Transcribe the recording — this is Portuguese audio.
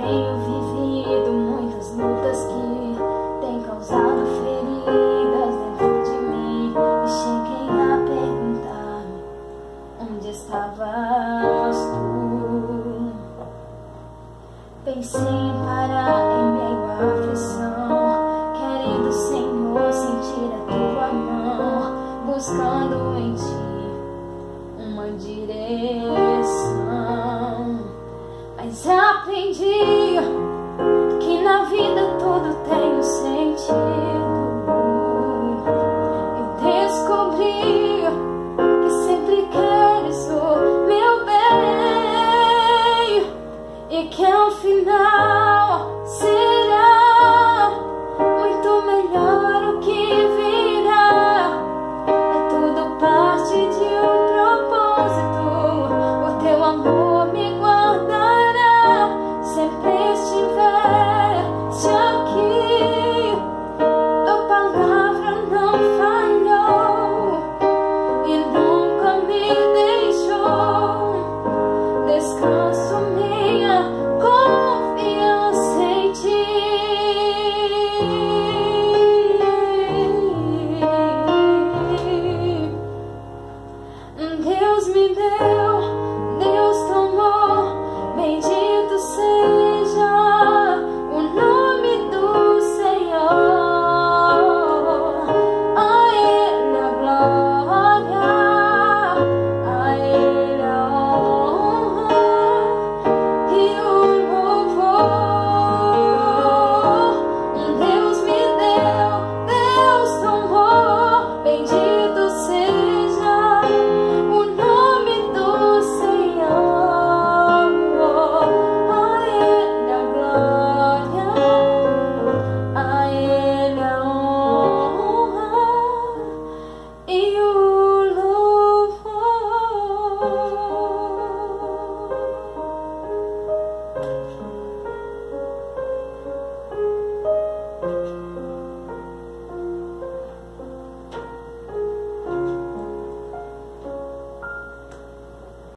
tenho vivido muitas lutas que têm causado feridas dentro de mim e cheguei a perguntar onde estavas tu. Pensei em parar em meio à aflição, querendo, Senhor, sentir a tua mão, buscando em ti uma direção.